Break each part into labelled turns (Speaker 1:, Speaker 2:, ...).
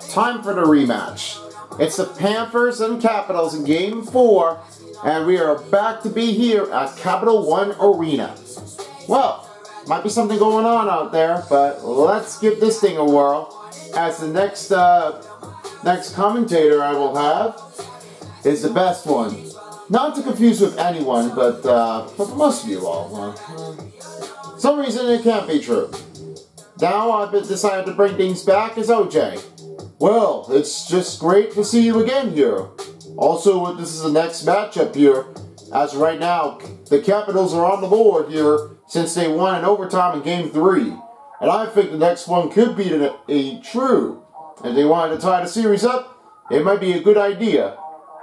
Speaker 1: Time for the rematch. It's the Panthers and Capitals in Game 4, and we are back to be here at Capital One Arena. Well, might be something going on out there, but let's give this thing a whirl. As the next uh, next commentator I will have is the best one. Not to confuse with anyone, but uh, for most of you all. Some reason it can't be true. Now I've decided to bring things back as OJ. Well, it's just great to see you again here. Also, this is the next matchup here. As right now, the Capitals are on the board here since they won in overtime in Game 3. And I think the next one could be a, a true. If they wanted to tie the series up, it might be a good idea.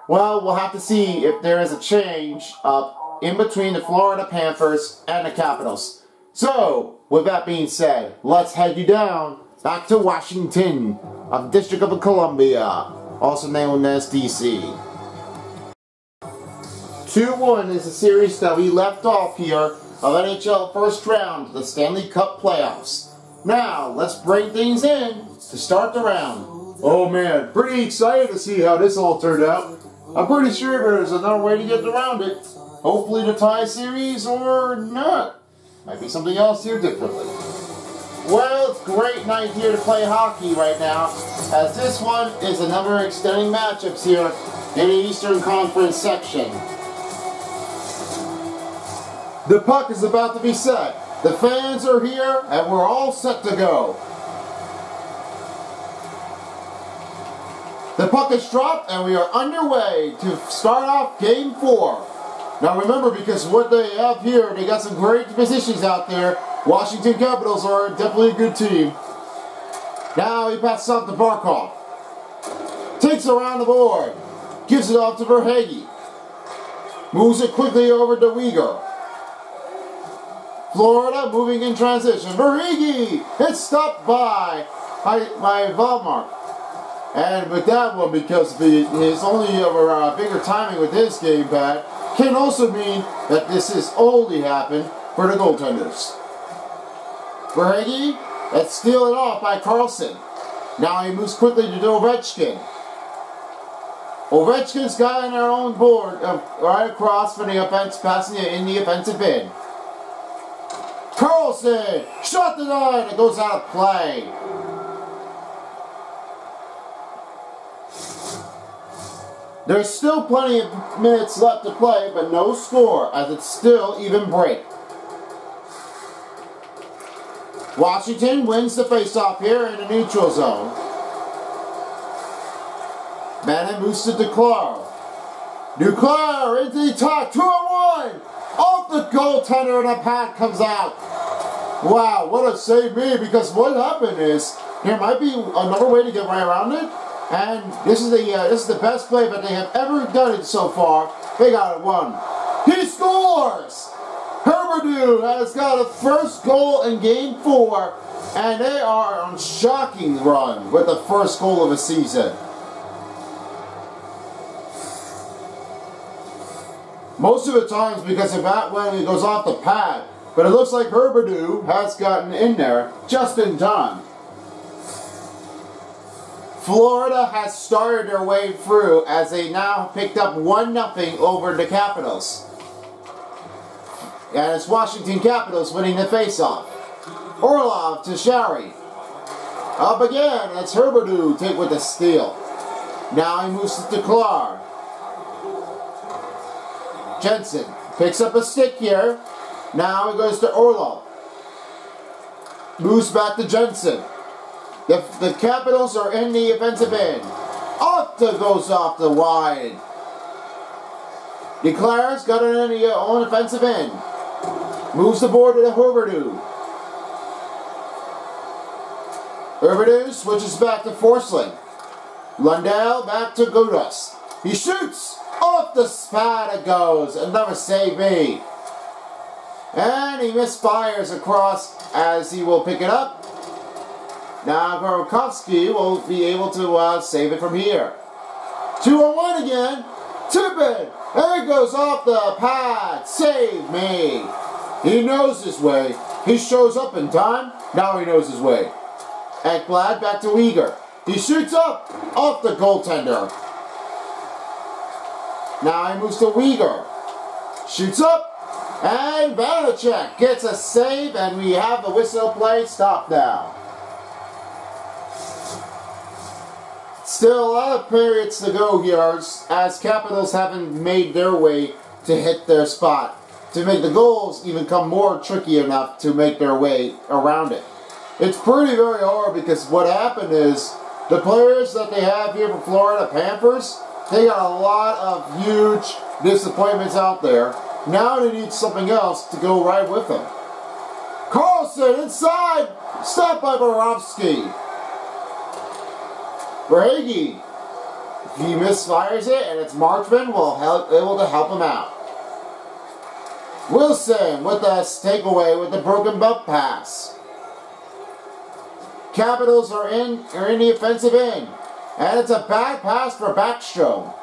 Speaker 1: Well, we'll have to see if there is a change up in between the Florida Panthers and the Capitals. So, with that being said, let's head you down back to Washington of District of Columbia, also known as DC. 2-1 is the series that we left off here of NHL first round, the Stanley Cup playoffs. Now, let's bring things in to start the round.
Speaker 2: Oh man, pretty excited to see how this all turned out. I'm pretty sure there's another way to get around it. Hopefully the tie series or not. Might be something else here differently.
Speaker 1: Well, it's great night here to play hockey right now, as this one is another extending matchups here in the Eastern Conference section. The puck is about to be set. The fans are here, and we're all set to go. The puck is dropped, and we are underway to start off game four. Now remember, because what they have here, they got some great positions out there. Washington Capitals are definitely a good team. Now he passes off to Barkov. Takes around the board. Gives it off to Verhaeghe. Moves it quickly over to Weegar. Florida moving in transition. Verhaeghe! It's stopped by, by, by Volmark. And with that one, because the, his only uh, bigger timing with his game pad, can also mean that this has only happened for the goaltenders. Verhaeghe, let's steal it off by Carlson. Now he moves quickly to Ovechkin. Ovechkin's got on their own board uh, right across from the offense, passing it in the offensive end. Carlson, shot the line, it goes out of play. There's still plenty of minutes left to play, but no score, as it's still even break. Washington wins the faceoff here in the neutral zone. Bannon moves to Duclair. Duclair into the top, 2 on 1! Off the goaltender and a pad comes out. Wow, what a save me, because what happened is, there might be another way to get right around it, and this is the uh, this is the best play that they have ever done it so far. They got it one. He scores! Huberdeau has got a first goal in game four, and they are on shocking run with the first goal of the season. Most of the times because of that when it goes off the pad, but it looks like Huberdeau has gotten in there just in time. Florida has started their way through as they now picked up 1-0 over the Capitals. And it's Washington Capitals winning the faceoff. Orlov to Sheary. Up again, it's Huberdeau take with the steal. Now he moves to Duclair. Jensen picks up a stick here. Now he goes to Orlov. Moves back to Jensen. The, the Capitals are in the offensive end. Off goes off the wide. Duclair's got it in the own offensive end. Moves the board to the Huberdeau. Huberdeau switches back to Forsling. Lundell back to Gudas. He shoots! Off the spot it goes. Another save. And he misfires across as he will pick it up. Now Gorokowski will be able to uh, save it from here. 2 on 1 again. Tippett. There it goes off the pad. Save me. He knows his way. He shows up in time. Now he knows his way. Ekblad back to Weegar. He shoots up off the goaltender. Now he moves to Weegar. Shoots up. And Vanecek gets a save, and we have the whistle play stop now. Still a lot of periods to go here as Capitals haven't made their way to hit their spot to make the goals even come more tricky enough to make their way around it. It's pretty very hard because what happened is the players that they have here for Florida Panthers, they got a lot of huge disappointments out there. Now they need something else to go right with them. Carlson inside, stopped by Bobrovsky. Verhaeghe, if he misfires it and it's Marchment, will help able to help him out. Wilson with a takeaway with the broken belt pass. Capitals are in are in the offensive end. And it's a bad pass for Backstrom.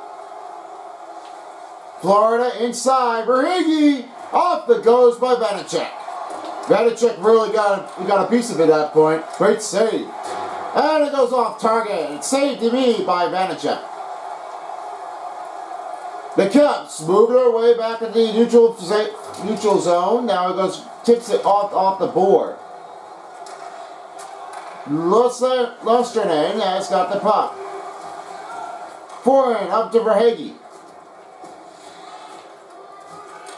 Speaker 1: Florida inside. Verhaeghe off the goes by Vanecek. Vanecek really got a, got a piece of it at that point. Great save. And it goes off target. It's saved to me by Vanecek. The Caps move their way back into the neutral, neutral zone. Now it goes, tips it off, off the board. Luostarinen has got the puck. Foreign up to Verhaeghe.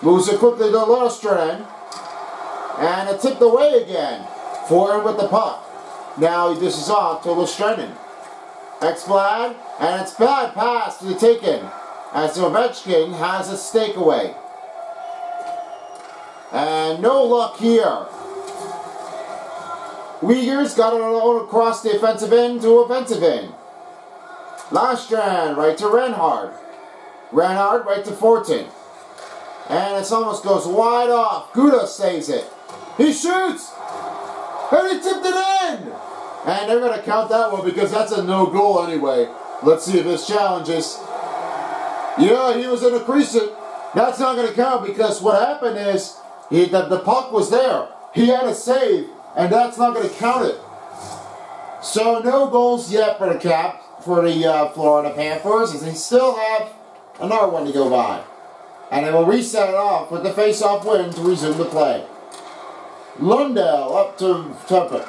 Speaker 1: Moves it quickly to Luostarinen. And it tipped away again. Foreign with the puck. Now this is off to Luostarinen. Ekblad, and it's bad pass to the taken. As Ovechkin has a stake away. And no luck here. Weegar's got it alone across the offensive end to offensive end. Lastran right to Reinhart. Reinhart right to Fortin. And it almost goes wide off. Guda saves it. He shoots! And he tipped it in! And they're going to count that one because that's a no goal anyway. Let's see if this challenges. Yeah, he was in a crease. That's not going to count because what happened is he, the, the puck was there. He had a save and that's not going to count it. So no goals yet for the Cap for the uh, Florida Panthers, as they still have another one to go by. And they will reset it off with the face-off win to resume the play. Lundell up to Tumpet.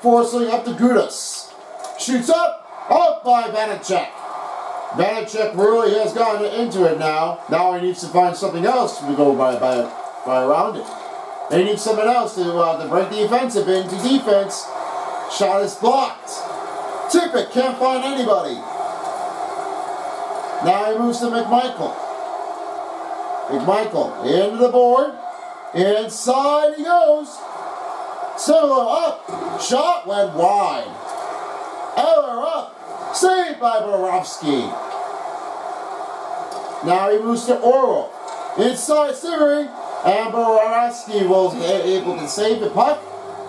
Speaker 1: Forcing up to Gudas. Shoots up. Up by Vanecek. Vanecek really has gotten into it now. Now he needs to find something else to go by, by, by around it. They need someone else to, uh, to break the offensive into defense. Shot is blocked. Tippett can't find anybody. Now he moves to McMichael. McMichael into the board. Inside he goes. Solo up. Shot went wide. Eller up. Saved by Bobrovsky. Now he moves to Oral. Inside Simmering. And Bobrovsky will be able to save the puck.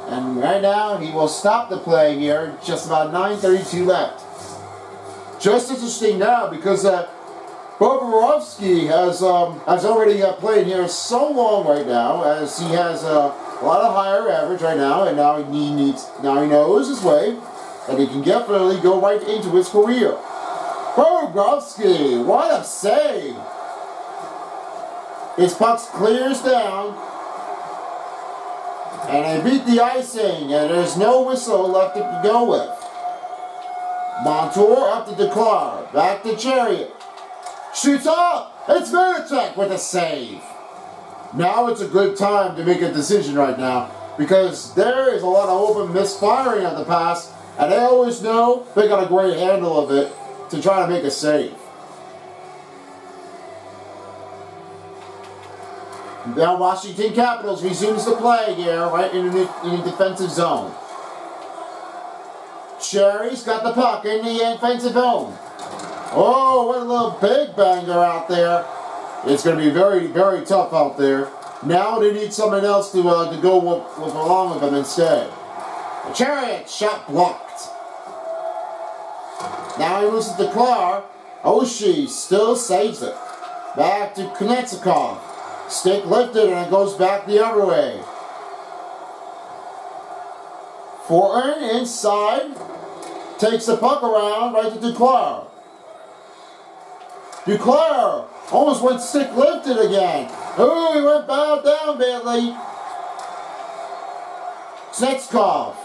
Speaker 1: And right now, he will stop the play here. Just about 9.32 left. Just interesting now because uh, has um, has already uh, played here so long right now, as he has uh, a lot of higher average right now, and now he needs now he knows his way, and he can definitely go right into his career. Bobrovsky, what a save! His puck clears down. And they beat the icing, and there's no whistle left to go with. Montour up to Duclair. Back to Chiarot. Shoots up. It's Vanecek with a save. Now it's a good time to make a decision right now because there is a lot of open misfiring at the pass, and they always know they got a great handle of it to try to make a save. Now Washington Capitals resumes the play here, right in the, in the defensive zone. Cherry's got the puck in the offensive zone. Oh, what a little big banger out there. It's going to be very, very tough out there. Now they need someone else to, uh, to go with, with along with them instead. The Chiarot shot blocked. Now he loses to Clark. Oshie still saves it. Back to Kuznetsov. Stick lifted and it goes back the other way. Fortin inside. Takes the puck around right to Duclair. Duclair almost went stick lifted again. Oh, he went bowed down badly. Kuznetsov.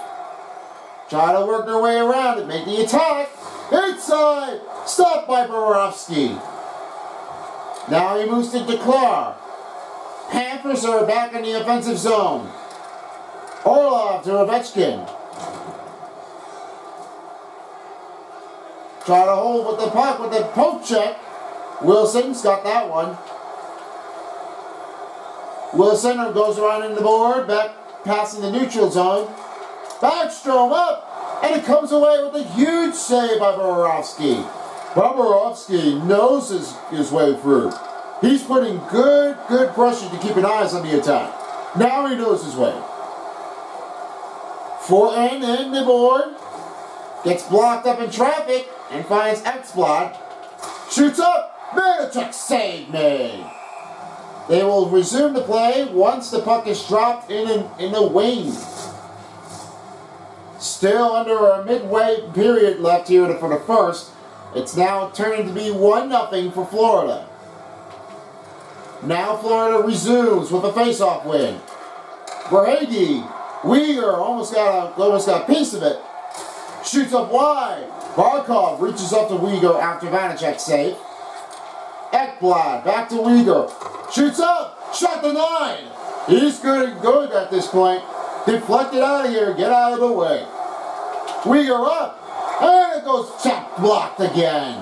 Speaker 1: Try to work their way around and make the attack. Inside. Stopped by Bobrovsky. Now he moves to Duclair. Panthers are back in the offensive zone. Orlov to Ovechkin. Try to hold with the puck with the poke check. Wilson's got that one. Wilson goes around in the board, back passing the neutral zone. Backstrom up, and it comes away with a huge save by Bobrovsky. Bobrovsky knows his, his way through. He's putting good, good pressure to keep an eye on the attack. Now he knows his way. Fortin in the board. Gets blocked up in traffic and finds Ekblad. Shoots up. Vanecek save me. They will resume the play once the puck is dropped in, in, in the wing. Still under a midway period left here for the first. It's now turning to be 1-0 for Florida. Now Florida resumes with a face-off win. Verhaeghe, Weegar almost got a, almost got a piece of it. Shoots up wide. Barkov reaches up to Weegar after Vanecek save. Ekblad back to Weegar. Shoots up. Shot the nine. He's good and good at this point. Deflect it out of here. Get out of the way. Weegar up. And it goes check blocked again.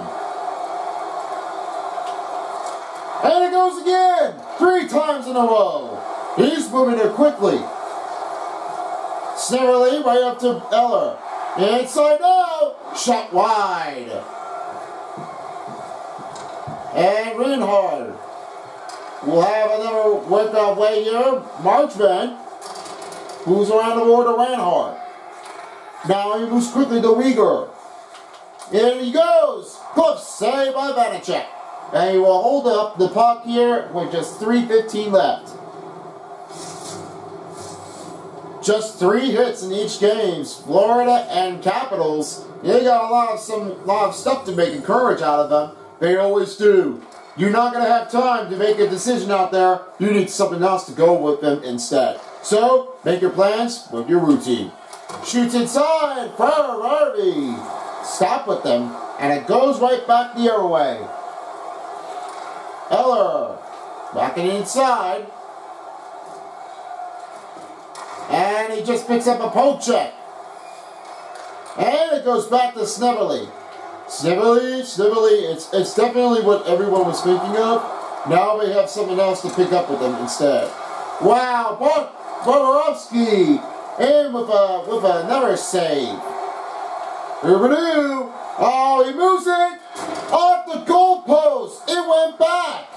Speaker 1: And it goes again. Three times in a row. He's moving it quickly. Snarely right up to Eller. Inside now. Shot wide. And Reinhart will have another workout way here. Marchment, who's around the board of Reinhart. Now he moves quickly to Weegar. In he goes. Glove save by Vanecek. And he will hold up the puck here with just 3.15 left. Just three hits in each game. Florida and Capitals, they got a lot of some lot of stuff to make encourage out of them. They always do. You're not going to have time to make a decision out there. You need something else to go with them instead. So, make your plans with your routine. Shoots inside Harvey. Stop with them, and it goes right back the other way. Eller, backing inside. And he just picks up a poke check. And it goes back to Snively. Snively, Snively, it's, it's definitely what everyone was thinking of. Now they have something else to pick up with them instead. Wow, Bar Bobrovsky in with a with another save. here Huberdeau, oh, he moves it off the goalpost. It went back.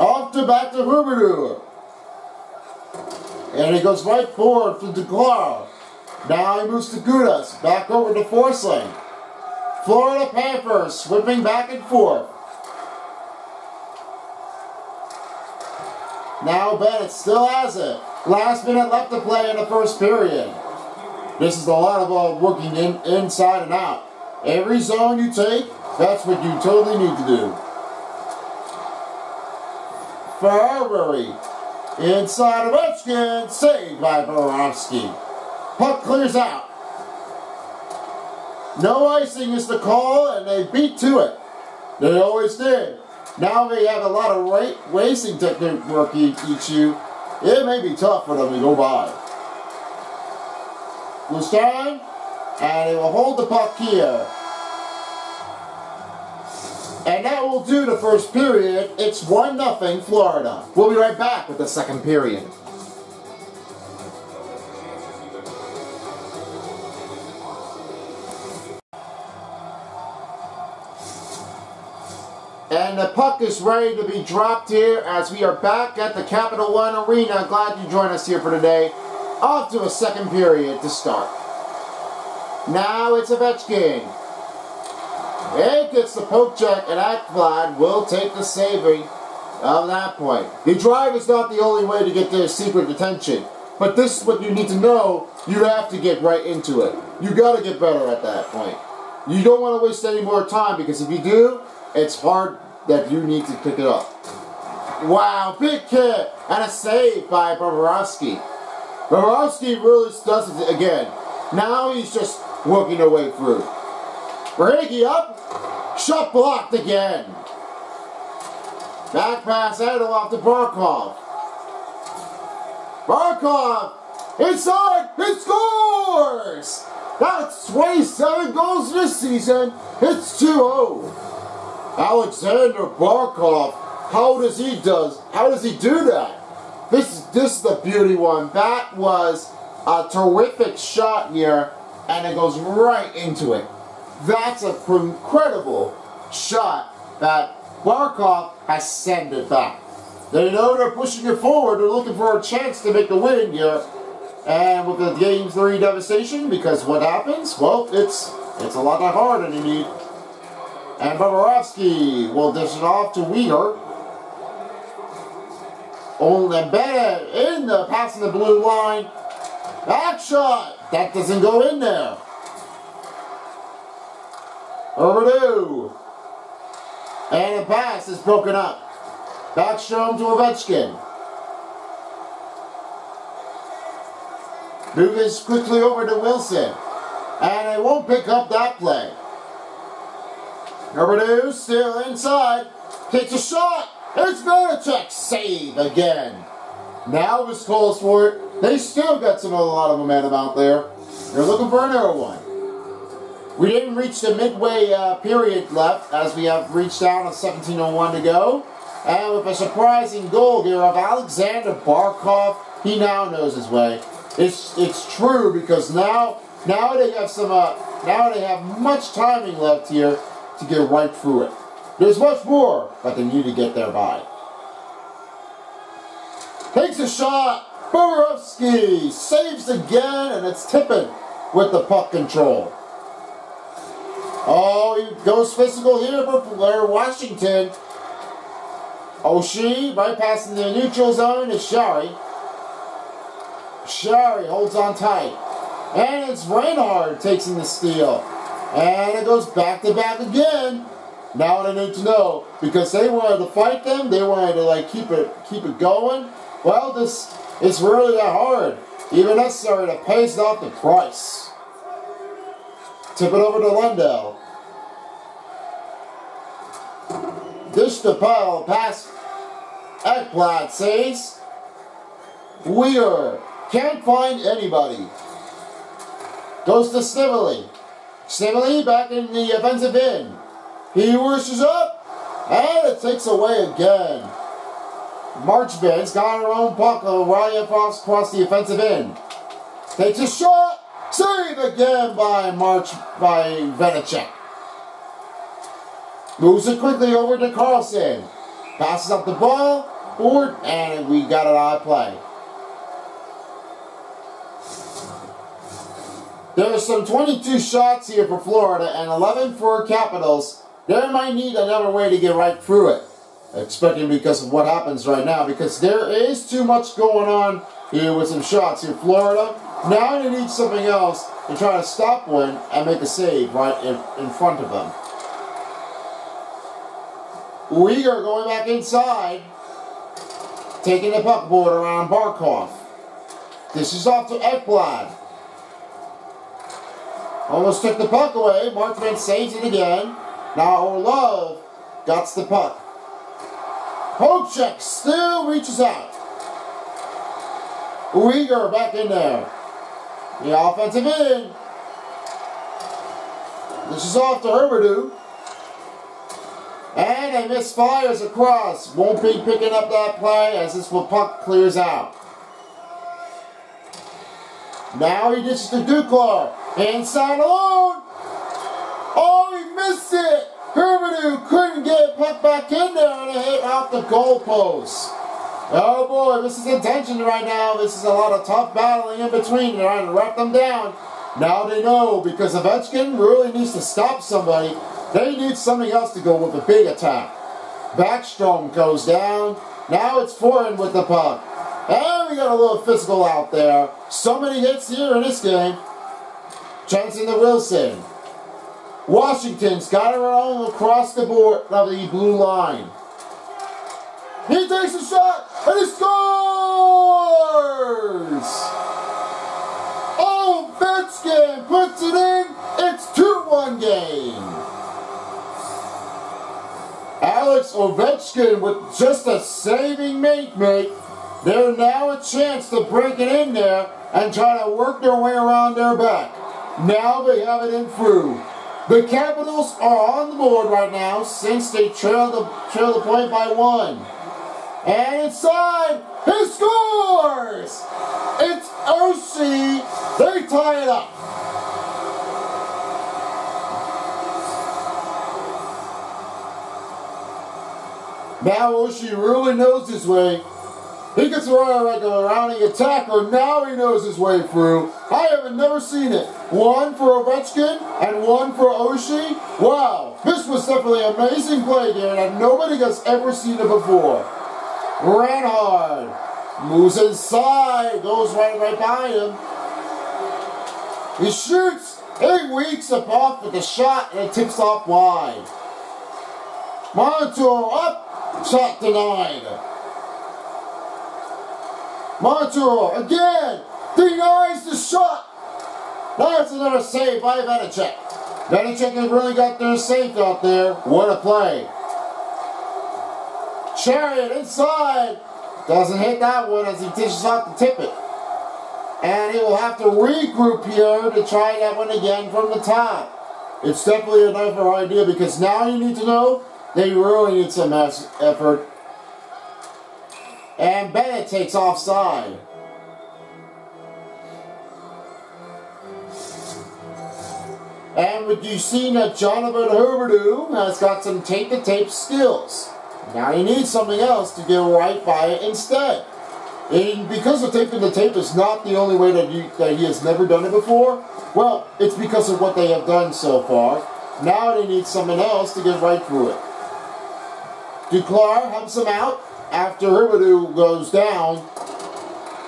Speaker 1: Off to back to Huberdeau. And he goes right forward to Duclair. Now he moves to Gudas. Back over to Forsling. Florida Panthers whipping back and forth. Now Bennett still has it. Last minute left to play in the first period. This is a lot of uh, working in, inside and out. Every zone you take, that's what you totally need to do. Fehervary inside of Ovechkin, saved by Bobrovsky. Puck clears out. No icing is the call, and they beat to it. They always did. Now they have a lot of ra racing technique work each you. It may be tough for them to go by. Gustin, and he will hold the puck here. And that will do the first period. It's 1-0 Florida. We'll be right back with the second period. And the puck is ready to be dropped here as we are back at the Capital One Arena. Glad you joined us here for today. Off to a second period to start. Now it's a Ovechkin. It gets the poke check and Ekblad will take the saving of that point. The drive is not the only way to get their secret attention. But this is what you need to know. You have to get right into it. You got to get better at that point. You don't want to waste any more time because if you do, it's hard that you need to pick it up. Wow, big hit and a save by Bobrovsky. Bobrovsky really does it again. Now he's just working their way through. Brady up, shot blocked again. Back pass off to Barkov. Barkov inside, he scores! That's 27 goals this season. It's 2-0. Alexander Barkov, how does he does? How does he do that? This this is the beauty one. That was a terrific shot here, and it goes right into it. That's an incredible shot that Barkov has sent it back. They know they're pushing it forward. They're looking for a chance to make the win here. And with the game three devastation, because what happens? Well, it's it's a lot harder than you need. And Bobrovsky will dish it off to Weegar. Only embedded in the passing the blue line. Back shot. That doesn't go in there. Overdue. And the pass is broken up. Backstrom to Ovechkin. Move this quickly over to Wilson. And it won't pick up that play. Number two, still inside. Hits a shot. It's Vanecek. Save again. Now this calls for it. They still got some a lot of momentum out there. They're looking for another one. We didn't reach the midway uh, period left as we have reached down to 17.01 to go. And with a surprising goal here of Alexander Barkov, he now knows his way. It's it's true because now now they have some uh, now they have much timing left here to get right through it. There's much more, but they need to get there by. Takes a shot. Bobrovsky saves again, and it's tipping with the puck control. Oh, he goes physical here for Blair Washington. Oshie, right passing the neutral zone is Sheary. Sheary holds on tight. And it's Reinhart takes in the steal. And it goes back to back again. Now what I need to know because they wanted to fight them. They wanted to like keep it keep it going. Well, this is really that hard. Even necessary to pace off the price. Tip it over to Lundell. Dish the pile pass. Ekblad says. Weir can't find anybody. Goes to Snively. Snively back in the offensive end. He wishes up, and it takes away again. Marchment's got her own puck. Ryan Fox across the offensive end. Takes a shot. Saved again by March by Vanecek. Moves it quickly over to Carlson. Passes up the ball, board, and we got it on play. There's some 22 shots here for Florida and 11 for Capitals. They might need another way to get right through it. Expecting because of what happens right now. Because there is too much going on here with some shots here. Florida, now they need something else to try to stop one and make a save right in, in front of them. Weegar going back inside. Taking the puck board around Barkov. This is off to Ekblad. Almost took the puck away. Markman saves it again. Now Orlov got the puck. Hocek still reaches out. Weegar back in there. The offensive end. This is off to Huberdeau. And a misfires across. Won't be picking up that play as this puck clears out. Now he dishes to Duclair. Inside alone. Oh, he missed it. Huberdeau couldn't get puck back in there and it hit off the goalpost. Oh boy, this is intention right now. This is a lot of tough battling in between, trying to wrap them down. Now they know because Ovechkin really needs to stop somebody. They need something else to go with a big attack. Backstrom goes down. Now it's Foreign with the puck. And we got a little physical out there. So many hits here in this game. Jensen to Wilson. Washington's got her own across the board of the blue line. He takes a shot and he scores! Oh, Ovechkin puts it in. It's 2-1 game. Alex Ovechkin with just a saving make make. They're now a chance to break it in there and try to work their way around their back. Now they have it in through. The Capitals are on the board right now since they trail the, trail the point by one. And inside, he scores! It's Oshie. They tie it up. Now Oshie really knows his way. He gets around like a rounding attacker. Now he knows his way through. I have never seen it. One for Ovechkin and one for Oshie. Wow, this was definitely an amazing play there and nobody has ever seen it before. Ran hard. Moves inside. Goes right, right by him. He shoots. He weaks up off with a shot and it tips off wide. Montour up. Shot denied. Montour again denies the shot. That's another save by Vanecek. Vanecek has really got their safe out there. What a play. Chiarot inside. Doesn't hit that one as he dishes off the tippet. And he will have to regroup here to try that one again from the top. It's definitely a better idea because now you need to know they really need some effort. And Bennett takes offside. And with that Jonathan Huberdeau has got some tape-to-tape skills. Now he needs something else to get right by it instead. And because tape to the tape is not the only way that, you, that he has never done it before, well, it's because of what they have done so far. Now they need something else to get right through it. Duclair helps him out after Huberdeau goes down.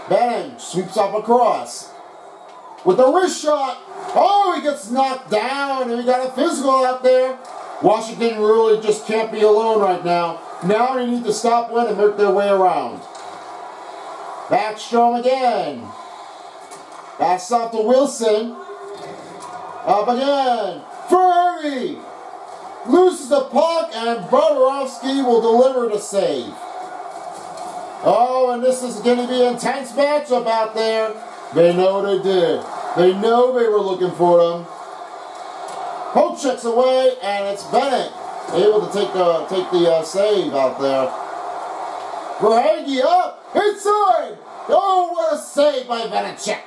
Speaker 1: Bennett sweeps up across. With a wrist shot. Oh, he gets knocked down and we got a physical out there. Washington really just can't be alone right now. Now they need to stop one and work their way around. Backstrom again. That's off to Wilson. Up again. Furry loses the puck and Bobrovsky will deliver the save. Oh, and this is going to be an intense matchup out there. They know what they did. They know they were looking for them. Poke checks away, and it's Bennett able to take the take the uh, save out there. Verhaeghe up inside. Oh, what a save by Vanecek.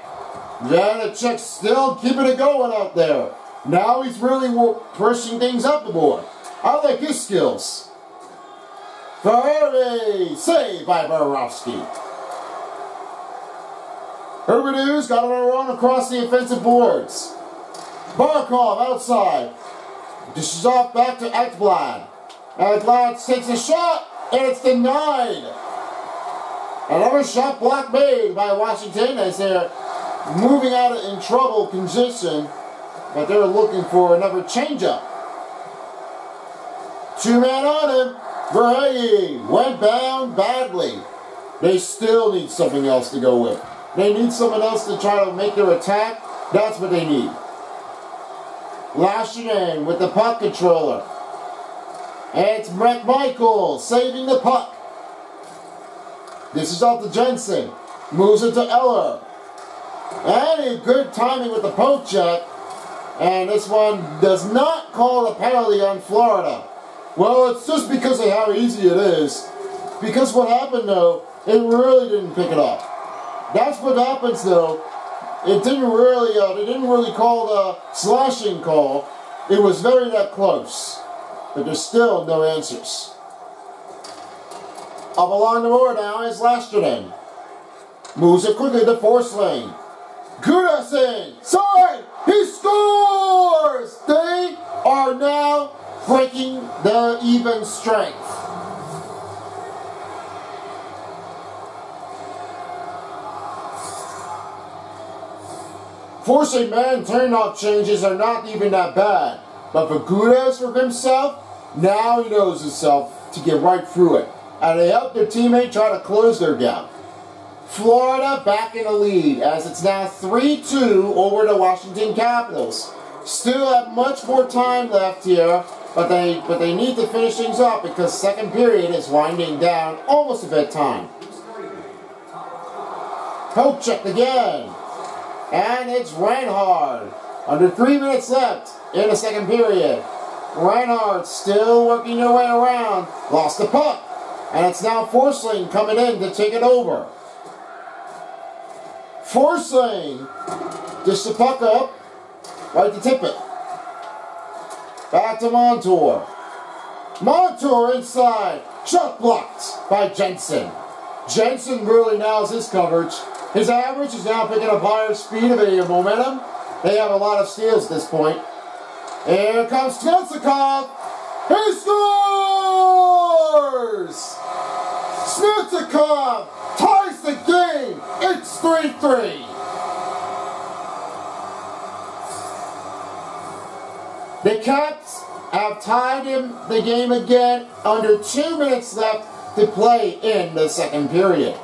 Speaker 1: Vanecek still keeping it going out there. Now he's really pushing things up the board. I like his skills. Fehervary, saved by Bobrovsky. Huberdeau's got a run across the offensive boards. Barkov outside. Dishes off back to Ekblad. Ekblad takes a shot, and it's denied. Another shot block made by Washington as they're moving out in trouble position but they're looking for another changeup. Two man on him. Verhaeghe went down badly. They still need something else to go with. They need someone else to try to make their attack. That's what they need. Lashing in with the puck controller. It's Brett Michael saving the puck. This is off to Jensen. Moves it to Eller. And a good timing with the poke check. And this one does not call a penalty on Florida. Well, it's just because of how easy it is. Because what happened, though, it really didn't pick it up. That's what happens, though. It didn't really, uh, they didn't really call the slashing call. It was very that close. But there's still no answers. Up along the board now is Lasterden. Moves it quickly to Forsling. Goodison! Sorry! He scores! They are now breaking their even strength. Forcing a man, turnoff changes are not even that bad. But for Gudas, for himself, now he knows himself to get right through it. And they help their teammate try to close their gap. Florida back in the lead as it's now 3-2 over the Washington Capitals. Still have much more time left here but they but they need to finish things up because second period is winding down almost at bedtime. Poke checked again. And it's Reinhart. Under three minutes left in the second period. Reinhart still working their way around. Lost the puck. And it's now Forsling coming in to take it over. Forsling. Just the puck up. Right to tip it. Back to Montour. Montour inside. Shot blocked by Jensen. Jensen really nails his coverage. His average is now picking up higher speed of a momentum. They have a lot of steals at this point. Here comes Kuznetsov. He scores! Kuznetsov ties the game. It's 3-3. The Caps have tied him the game again under two minutes left to play in the second period.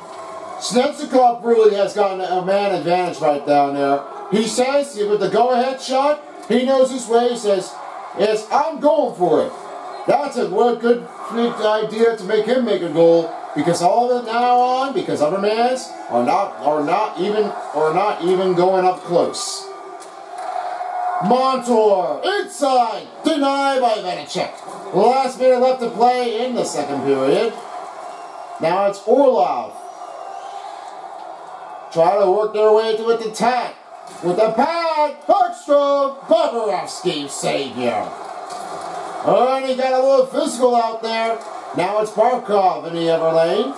Speaker 1: Kuznetsov really has gotten a man advantage right down there. He says, with the go-ahead shot, he knows his way. He says, yes, I'm going for it. That's a good idea to make him make a goal because all of now on, because other mans are not are not even are not even going up close. Montour inside, denied by Vanecek. Last minute left to play in the second period. Now it's Orlov. Try to work their way to an attack. With the pad, Bergstrom, Bobrovsky savior. He got a little physical out there. Now it's Barkov in the other lane.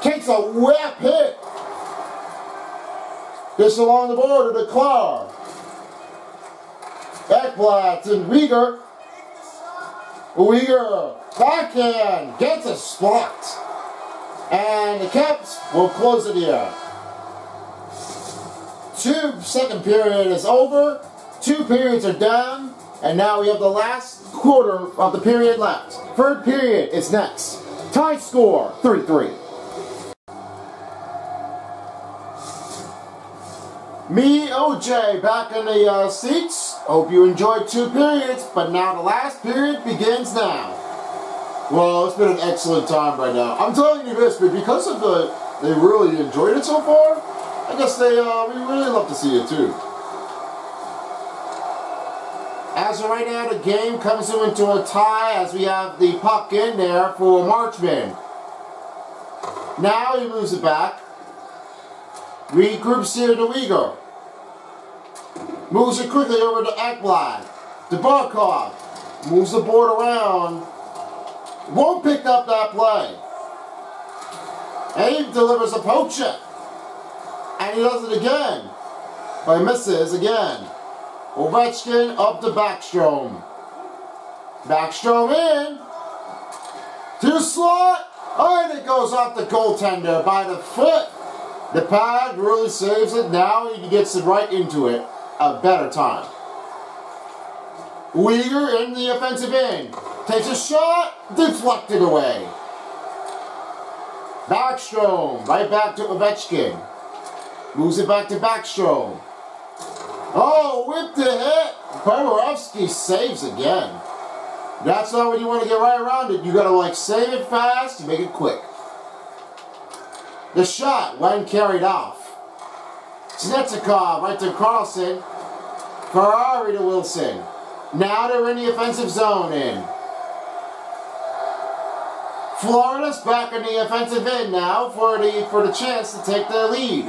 Speaker 1: Takes a whip hit. Just along the border to Clark. Ekblad and Weegar. Weegar, backhand, gets a spot. And the Caps will close it here. Two second period is over. Two periods are done. And now we have the last quarter of the period left. Third period is next. Tie score 3-3. Me, OJ, back in the uh, seats. Hope you enjoyed two periods, but now the last period begins now. Well, it's been an excellent time right now. I'm telling you this, but because of the, they really enjoyed it so far, I guess they, uh, we really love to see it too. As of right now, the game comes into a tie as we have the puck in there for Marchment. Now he moves it back. Regroups here to Weegar. Moves it quickly over to Ekblad. To. Moves the board around. Won't pick up that play. He delivers a poke check. And he does it again. But he misses again. Ovechkin up to Backstrom. Backstrom in. To slot. Oh, and it goes off the goaltender by the foot. The pad really saves it. Now he gets it right into it. A better time. Weegar in the offensive end. Takes a shot. Deflected away. Backstrom. Right back to Ovechkin. Moves it back to Backstrom. Oh, whipped the hit. Bobrovsky saves again. That's not when you want to get right around it. You got to like save it fast make it quick. The shot when carried off. Kuznetsov right to Carlson. Fehervary to Wilson. Now they're in the offensive zone in. Florida's back in the offensive end now for the for the chance to take the lead.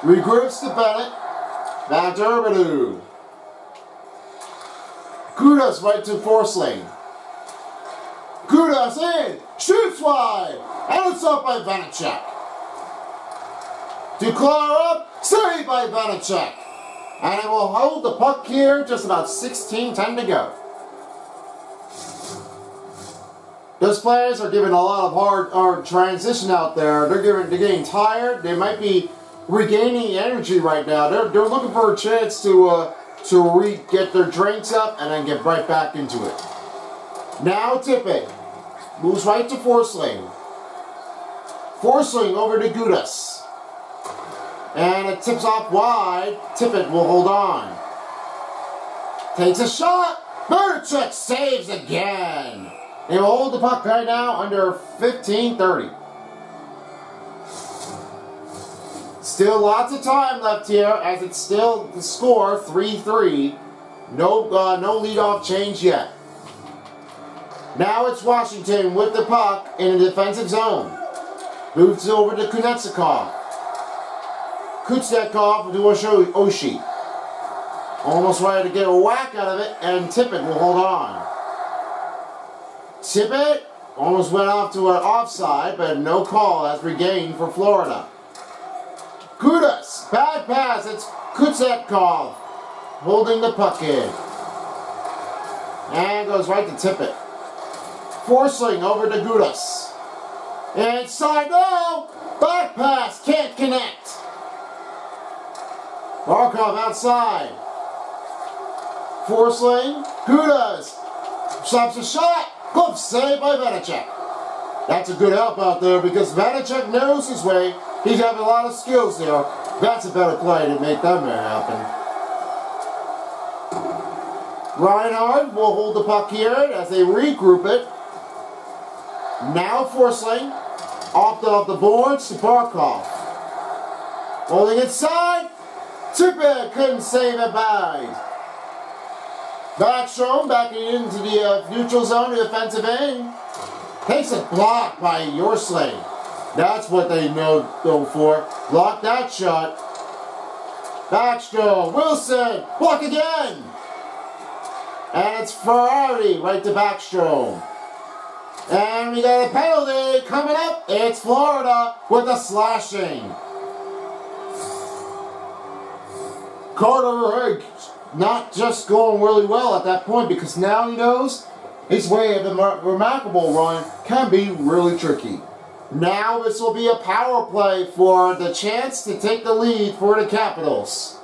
Speaker 1: Regroups to Bennett. Back to Urbanu. Gudas right to Forsling. Gudas in. Shoots wide. And it's up by Vanecek. Duclair up. Saved by Vanecek. And it will hold the puck here. Just about 16-10 to go. Those players are giving a lot of hard, hard transition out there. They're, giving, they're getting tired. They might be regaining energy right now. They're, they're looking for a chance to uh, to re get their drinks up and then get right back into it. Now Tippett moves right to Forsling. Forsling over to Gudas. And it tips off wide. Tippett will hold on. Takes a shot. Murchuk saves again. They hold the puck right now under 15-30. Still lots of time left here as it's still the score 3-3. No, uh, no leadoff change yet. Now it's Washington with the puck in the defensive zone. Moves over to Kuznetsov. Kuznetsov to Oshie. Almost ready to get a whack out of it, and Tippett will hold on. Tippett almost went off to an offside, but no call as regained for Florida. Gudas, bad pass, it's Kuznetsov holding the puck in. And goes right to Tippett. Forsling over to Gudas. Inside, no! Back pass, can't connect. Barkov outside. Forsling, Gudas. Stops a shot. Glove save by Vanecek. That's a good help out there because Vanecek knows his way. He's having a lot of skills there. That's a better play to make that man happen. Reinhart will hold the puck here as they regroup it. Now Forsling. Off the, off the boards to Barkov. Holding inside. Tippett couldn't save it by. Backstrom backing into the uh, neutral zone, the offensive end. Takes a block by Yorsley. That's what they know go for. Block that shot. Backstrom, Wilson, block again. And it's Fehervary right to Backstrom. And we got a penalty coming up. It's Florida with a slashing. Carter Higg not just going really well at that point because now he knows his way of a remarkable run can be really tricky. Now this will be a power play for the chance to take the lead for the Capitals.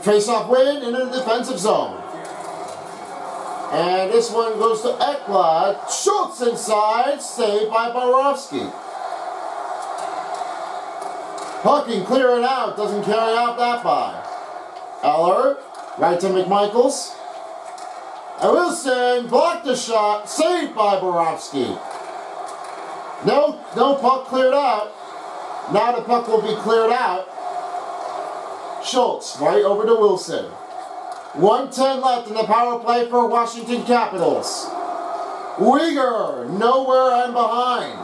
Speaker 1: Face-off win in the defensive zone. And this one goes to Ekblad. Schultz inside, saved by Bobrovsky. Hucking, clear it out, doesn't carry out that by. Eller, right to McMichaels. And Wilson blocked the shot, saved by Bobrovsky. No, no puck cleared out. Now the puck will be cleared out. Schultz, right over to Wilson. 110 left in the power play for Washington Capitals. Weegar, nowhere and behind.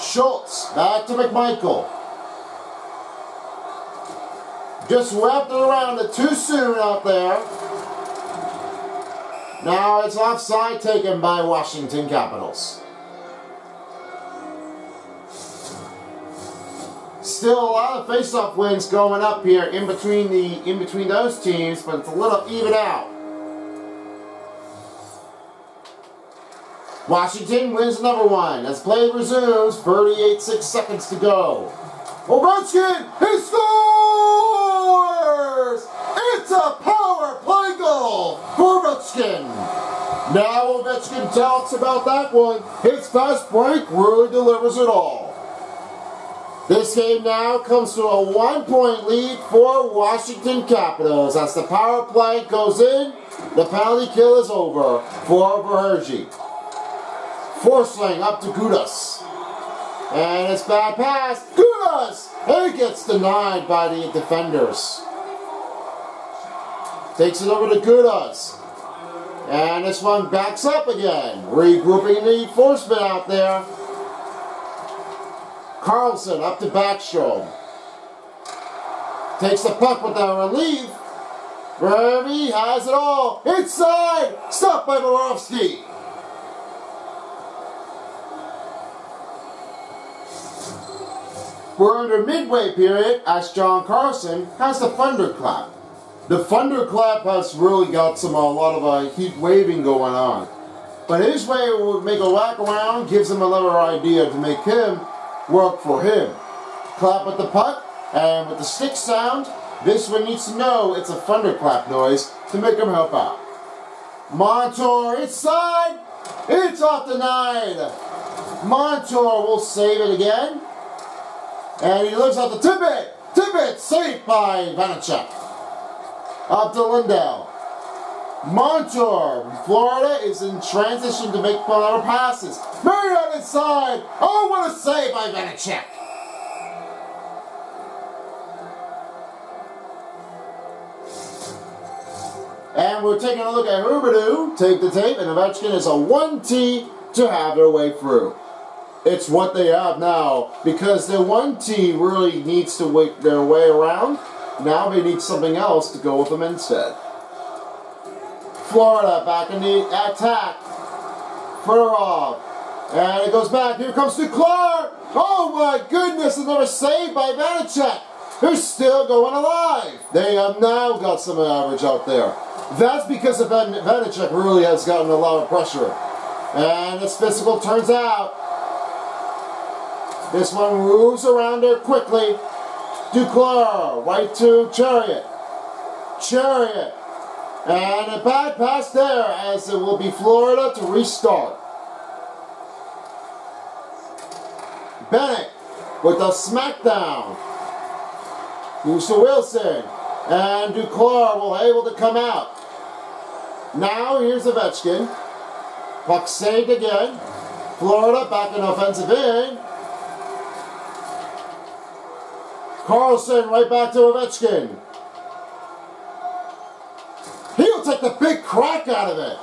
Speaker 1: Schultz, back to McMichael. Just wrapped it around it too soon out there. Now it's offside taken by Washington Capitals. Still a lot of face-off wins going up here in between the in between those teams, but it's a little even out. Washington wins number one as play resumes. 38 6 seconds to go. Ovechkin, he scores! It's a power play goal for Ovechkin. Now Ovechkin talks about that one. His fast break really delivers it all. This game now comes to a one-point lead for Washington Capitals. As the power play goes in, the penalty kill is over for Verhaeghe. Forsling up to Gudas. And it's bad pass. Gudas! He gets denied by the defenders. Takes it over to Gudas. And this one backs up again. Regrouping the enforcement out there. Carlson up to Backstrom. Takes the puck with the relief. Verby has it all. Inside! Stopped by Bobrovsky. We're under midway period as John Carlson has the thunderclap. The thunderclap has really got some a lot of uh, heat waving going on. But his way will make a whack around, gives him another idea to make him work for him. Clap with the puck, and with the stick sound, this one needs to know it's a thunderclap noise to make him help out. Montour inside, it's off the nine. Montour will save it again. And he looks at the Tippett. Tippett saved by Vanecek. Up to Lindell. Montour, Florida is in transition to make power passes. Murray on inside. Oh, what a save by Vanecek. And we're taking a look at Huberdeau. Take the tape, and Ovechkin is a 1T to have their way through. It's what they have now because the 1T really needs to work their way around. Now they need something else to go with them instead. Florida back in the attack. Furov. And it goes back. Here comes Duclair. Oh my goodness, another save by Vanecek. They're still going alive. They have now got some average out there. That's because of Van Vanecek really has gotten a lot of pressure. And this physical turns out. This one moves around there quickly. Duclair, right to Chiarot. Chiarot. And a bad pass there as it will be Florida to restart. Bennett with the smackdown. To Wilson. And Duclair will able to come out. Now here's Ovechkin. Puck saved again. Florida back in offensive end. Carlson right back to Ovechkin. Take the big crack out of it.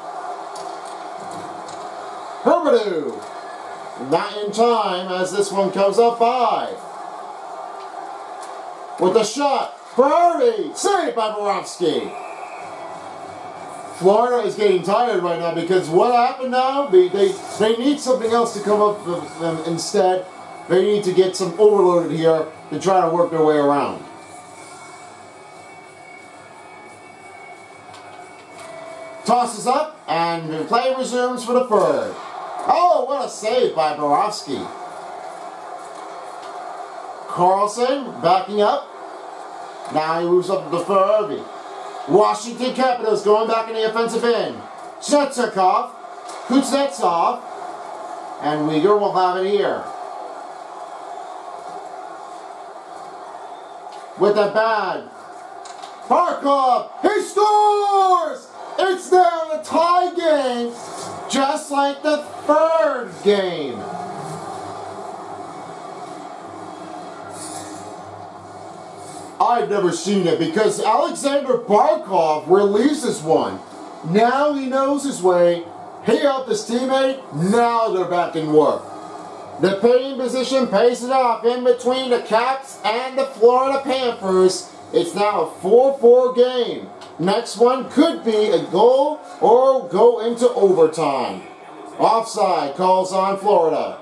Speaker 1: Huberdeau. Not in time as this one comes up by. With the shot for Harvey. Saved by Bobrovsky. Florida is getting tired right now because what happened now? They, they, they need something else to come up with them instead. They need to get some overloaded here to try to work their way around. Tosses up and the play resumes for the third. Oh, what a save by Bobrovsky. Carlson backing up. Now he moves up to the third. Washington Capitals going back in the offensive end. Chetsakov, Kuznetsov, and Weegar will have it here. With a bad. Barkov, he scores! It's now a tie game, just like the third game. I've never seen it because Alexander Barkov releases one. Now he knows his way. He helped his teammate. Now they're back in work. The pitting position pays it off in between the Caps and the Florida Panthers. It's now a 4-4 game. Next one could be a goal or go into overtime. Offside calls on Florida.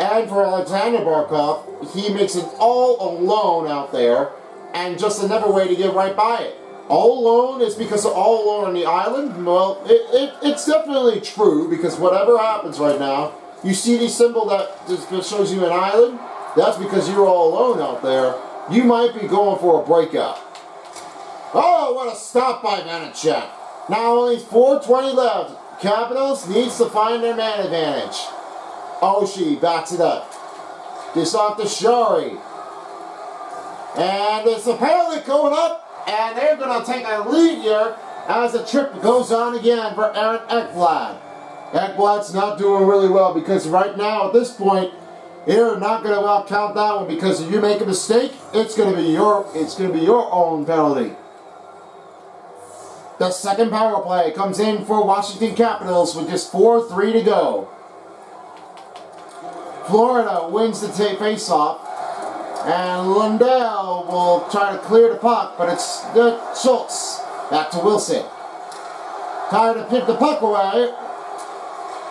Speaker 1: And for Alexander Barkov, he makes it all alone out there and just another way to get right by it. All alone is because of all alone on the island? Well, it, it, it's definitely true because whatever happens right now, you see the symbol that just shows you an island? That's because you're all alone out there. You might be going for a breakout. Oh, what a stop by Vanecek. Now only 4.20 left. Capitals needs to find their man advantage. Oshie backs it up. This off to Sheary. And it's apparently going up, and they're going to take a lead here as the trip goes on again for Aaron Ekblad. Ekblad's not doing really well because right now at this point, they're not going to count that one because if you make a mistake, it's going to be your it's going to be your own penalty. The second power play comes in for Washington Capitals with just 4-3 to go. Florida wins the face-off. And Lundell will try to clear the puck, but it's the Schultz. Back to Wilson. Trying to pick the puck away.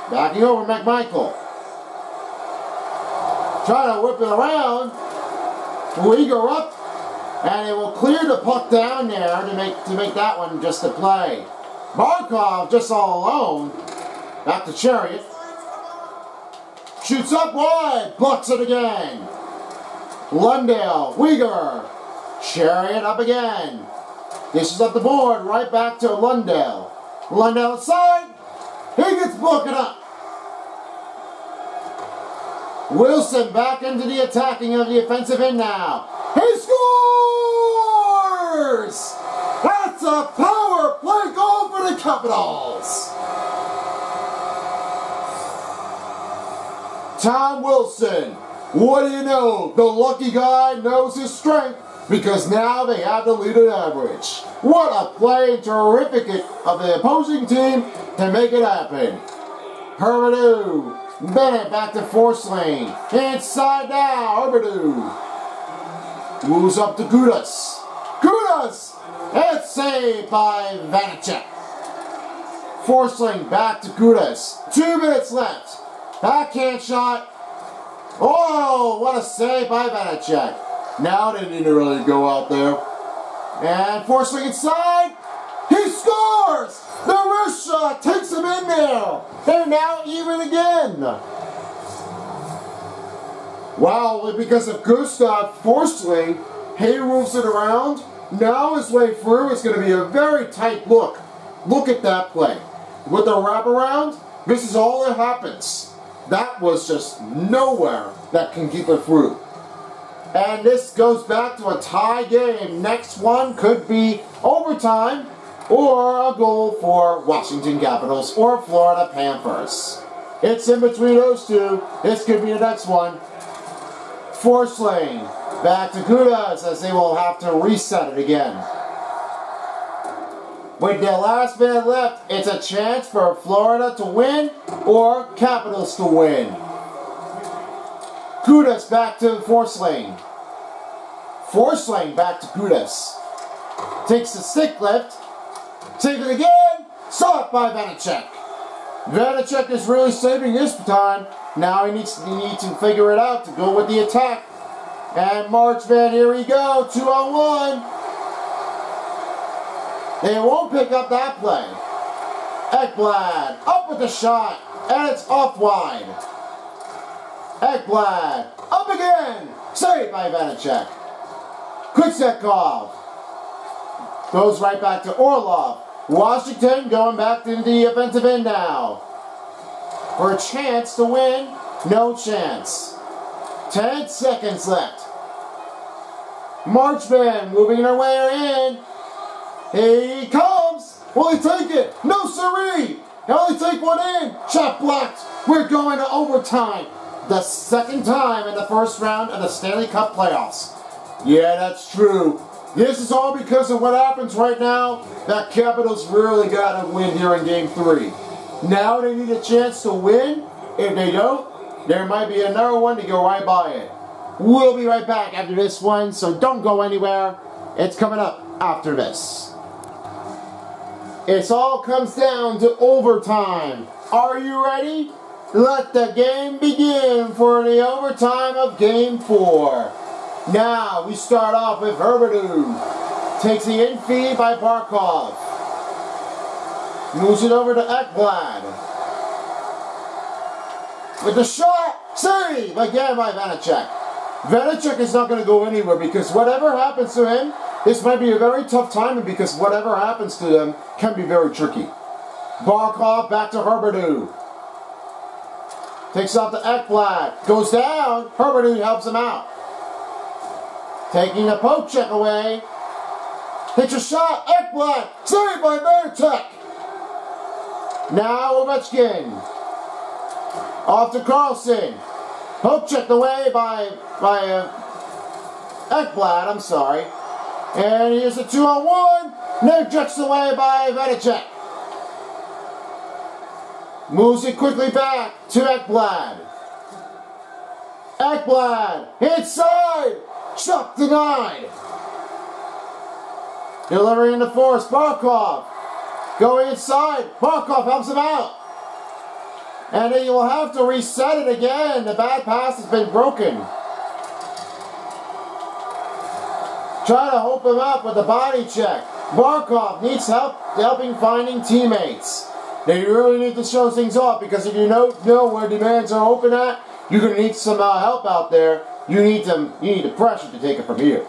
Speaker 1: Backing over McMichael. Trying to whip it around. Weegar up. And it will clear the puck down there to make to make that one just a play. Barkov just all alone. Back to Chiarot. Shoots up wide. Blocks it again. Lundell. Weegar. Chiarot up again. Dishes up the board. Right back to Lundell. Lundell inside. He gets broken up. Wilson back into the attacking of the offensive end now. He scores! That's a power play goal for the Capitals! Tom Wilson, what do you know? The lucky guy knows his strength because now they have the lead at average. What a play, terrific of the opposing team to make it happen. Hermanou, Bennett back to force Forsling. Inside now, Hermanou. Moves up to Gudas. Gudas! It's saved by Vanecek. Forsling back to Gudas. Two minutes left. Backhand shot. Oh, what a save by Vanecek. Now they need to really go out there. And Forsling inside. He scores! Shot takes him in there. They're now even again. Wow, because of Gustav Forsling, he moves it around. Now his way through is going to be a very tight look. Look at that play. With the wraparound, this is all that happens. That was just nowhere that can keep it through. And this goes back to a tie game. Next one could be overtime or a goal for Washington Capitals or Florida Panthers. It's in between those two. This could be the next one. Forsling. back to Gudas as they will have to reset it again. With the last minute left, it's a chance for Florida to win or Capitals to win. Gudas back to Forsling. Force lane back to Gudas. Takes the stick lift. Take it again. Sought by Vanecek. Vanecek is really saving this time. Now he needs, he needs to figure it out to go with the attack. And Marchment, here we go. Two on one. They won't pick up that play. Ekblad up with the shot. And it's off wide. Ekblad up again. Saved by Vanecek. Kuznetsov goes right back to Orlov. Washington going back to the offensive end now. For a chance to win, no chance. 10 seconds left. Marchment moving their way in. He comes. Will he take it? No, siree. He'll only take one in. Shot blocked. We're going to overtime. The second time in the first round of the Stanley Cup playoffs. Yeah, that's true. This is all because of what happens right now. That Capitals really got to win here in Game 3. Now they need a chance to win. If they don't, there might be another one to go right by it. We'll be right back after this one, so don't go anywhere. It's coming up after this. It all comes down to overtime. Are you ready? Let the game begin for the overtime of Game 4. Now we start off with Hermanou. Takes the in feed by Barkov. Moves it over to Ekblad. With the shot, save again by Vanecek. Vanecek is not going to go anywhere because whatever happens to him, this might be a very tough timing because whatever happens to them can be very tricky. Barkov back to Hermanou. Takes off the Ekblad. Goes down. Hermanou helps him out. Taking a poke check away. Takes a shot. Ekblad. Saved by Vanecek. Now Ovechkin. Off to Carlson. Poke checked away by by uh, Ekblad, I'm sorry. And here's a two on one. No jets away by Vanecek. Moves it quickly back to Ekblad. Ekblad inside. Shot denied. Delivering in the force. Barkov going inside. Barkov helps him out. And then you will have to reset it again. The bad pass has been broken. Try to hope him up with a body check. Barkov needs help helping finding teammates. Now you really need to show things off because if you don't know where demands are open at, you're going to need some uh, help out there. You need them. You need the pressure to take it from here.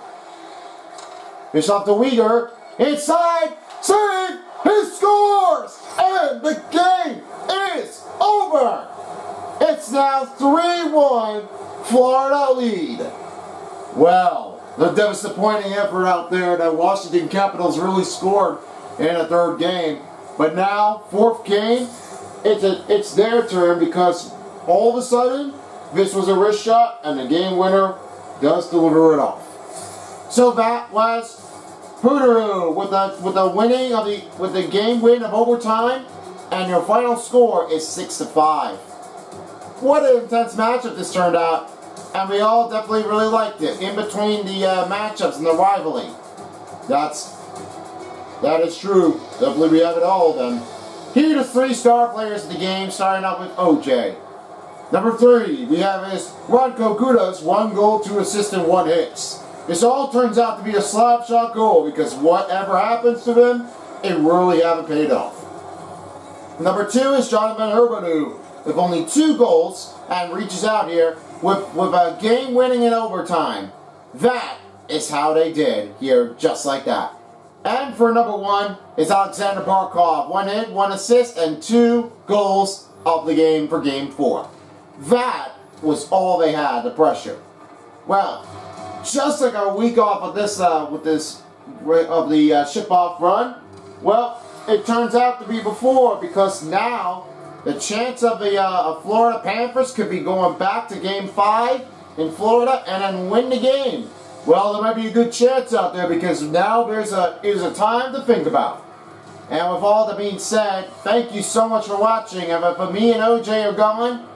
Speaker 1: It's off to Weegar. Inside. Save. He scores. And the game is over. It's now 3-1 Florida lead. Well, the disappointing effort out there that Washington Capitals really scored in a third game. But now, fourth game, it's a, it's their turn because all of a sudden, this was a wrist shot and the game winner does deliver it off. So that was Huberdeau with the with the winning of the with the game win of overtime, and your final score is six to five. What an intense matchup this turned out, and we all definitely really liked it. In between the uh, matchups and the rivalry, that's that is true. Definitely we have it all then. Here are the three star players of the game, starting off with OJ. Number three, we have is Radko Gudas, one goal, two assists, and one hits. This all turns out to be a slap shot goal because whatever happens to them, it really haven't paid off. Number two is Jonathan Huberdeau with only two goals and reaches out here with, with a game winning in overtime. That is how they did here, just like that. And for number one is Alexander Barkov. One hit, one assist, and two goals of the game for game four. That was all they had, the pressure. Well, just like a week off of this, uh, with this, of the uh, ship off run, well, it turns out to be before because now the chance of the uh, of Florida Panthers could be going back to game five in Florida and then win the game. Well, there might be a good chance out there because now there's a is a time to think about. And with all that being said, thank you so much for watching. And if me and OJ are gone,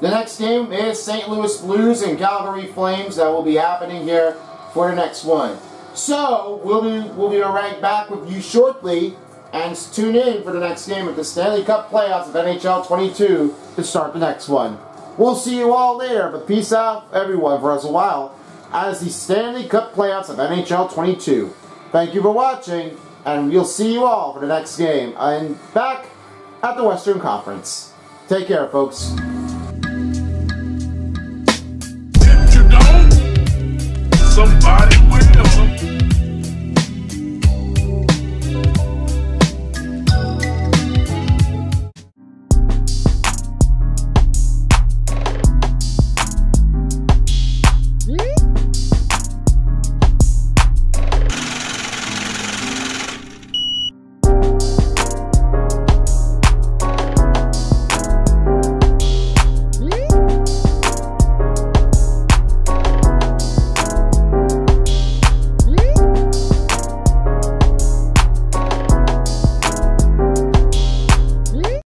Speaker 1: the next game is St. Louis Blues and Calgary Flames that will be happening here for the next one. So we'll be we'll be right back with you shortly and tune in for the next game of the Stanley Cup playoffs of NHL 22 to start the next one. We'll see you all later, but peace out everyone for us a while as the Stanley Cup playoffs of NHL 22. Thank you for watching, and we'll see you all for the next game and back at the Western Conference. Take care, folks.